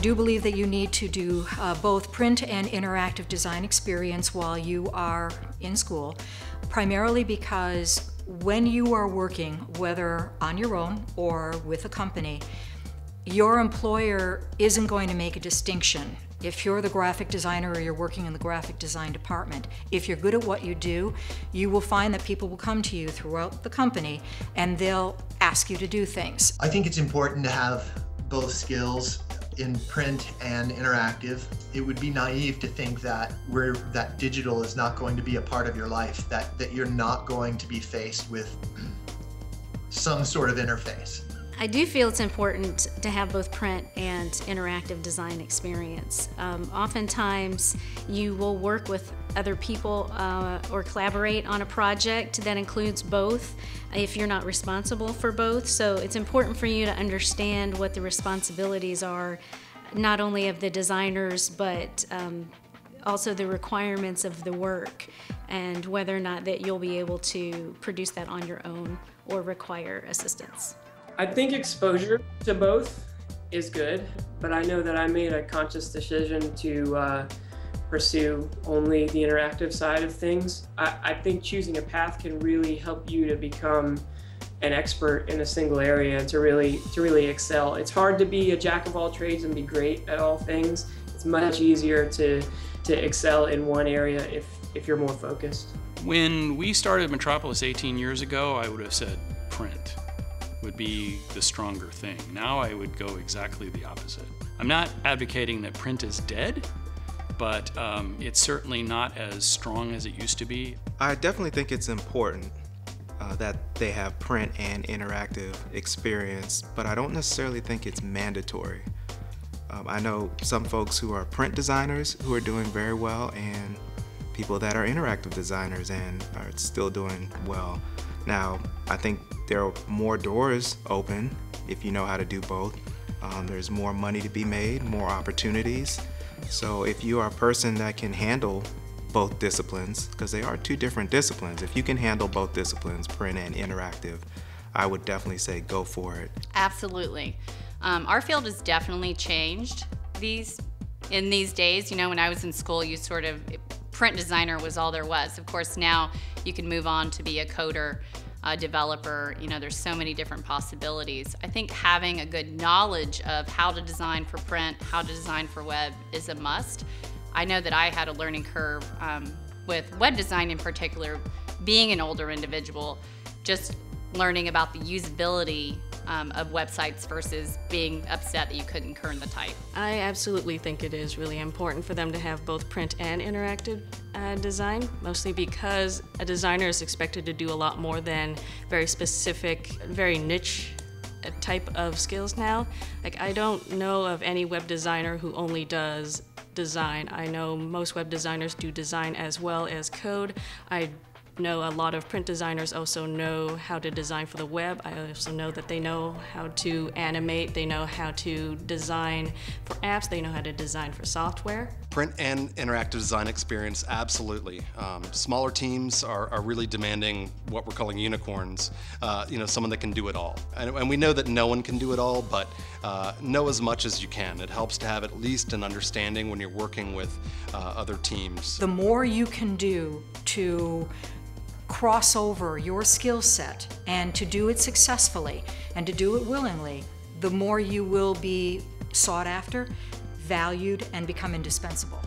do believe that you need to do uh, both print and interactive design experience while you are in school, primarily because when you are working, whether on your own or with a company, your employer isn't going to make a distinction if you're the graphic designer or you're working in the graphic design department. If you're good at what you do, you will find that people will come to you throughout the company and they'll ask you to do things. I think it's important to have both skills in print and interactive. It would be naive to think that that digital is not going to be a part of your life, that, that you're not going to be faced with some sort of interface. I do feel it's important to have both print and interactive design experience. Um, oftentimes, you will work with other people uh, or collaborate on a project that includes both if you're not responsible for both. So it's important for you to understand what the responsibilities are, not only of the designers, but um, also the requirements of the work and whether or not that you'll be able to produce that on your own or require assistance. I think exposure to both is good, but I know that I made a conscious decision to uh, pursue only the interactive side of things. I, I think choosing a path can really help you to become an expert in a single area to really to really excel. It's hard to be a jack of all trades and be great at all things. It's much easier to to excel in one area if if you're more focused. When we started Metropolis 18 years ago, I would have said print would be the stronger thing. Now I would go exactly the opposite. I'm not advocating that print is dead, but um, it's certainly not as strong as it used to be. I definitely think it's important uh, that they have print and interactive experience, but I don't necessarily think it's mandatory. Um, I know some folks who are print designers who are doing very well and people that are interactive designers and are still doing well. Now, I think there are more doors open if you know how to do both. Um, there's more money to be made, more opportunities. So if you are a person that can handle both disciplines, because they are two different disciplines, if you can handle both disciplines, print and interactive, I would definitely say go for it. Absolutely. Um, our field has definitely changed these in these days. You know, when I was in school, you sort of print designer was all there was. Of course, now you can move on to be a coder, a developer. You know, there's so many different possibilities. I think having a good knowledge of how to design for print, how to design for web is a must. I know that I had a learning curve um, with web design in particular, being an older individual, just learning about the usability um, of websites versus being upset that you couldn't kern the type. I absolutely think it is really important for them to have both print and interactive uh, design, mostly because a designer is expected to do a lot more than very specific, very niche uh, type of skills now. Like I don't know of any web designer who only does design. I know most web designers do design as well as code. I know a lot of print designers also know how to design for the web. I also know that they know how to animate, they know how to design for apps, they know how to design for software. Print and interactive design experience, absolutely. Um, smaller teams are, are, really demanding what we're calling unicorns, uh, you know, someone that can do it all. And, and, we know that no one can do it all, but uh, know as much as you can. It helps to have at least an understanding when you're working with uh, other teams. The more you can do to cross over your skill set and to do it successfully and to do it willingly, the more you will be sought after, valued, and become indispensable.